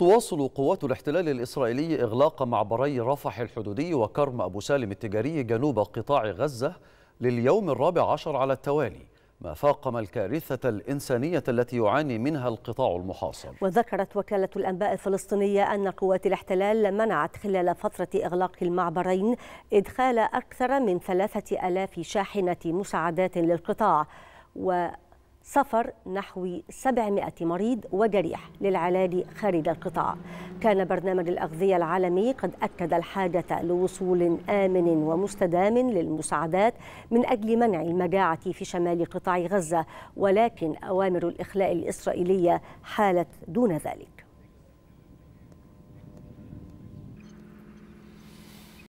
تواصل قوات الاحتلال الإسرائيلي إغلاق معبري رفح الحدودي وكرم أبو سالم التجاري جنوب قطاع غزة لليوم الرابع عشر على التوالي ما فاقم الكارثة الإنسانية التي يعاني منها القطاع المحاصر. وذكرت وكالة الأنباء الفلسطينية أن قوات الاحتلال منعت خلال فترة إغلاق المعبرين إدخال أكثر من ثلاثة ألاف شاحنة مساعدات للقطاع و سفر نحو 700 مريض وجريح للعلاج خارج القطاع. كان برنامج الأغذية العالمي قد أكد الحاجة لوصول آمن ومستدام للمساعدات من أجل منع المجاعة في شمال قطاع غزة ولكن أوامر الإخلاء الإسرائيلية حالت دون ذلك.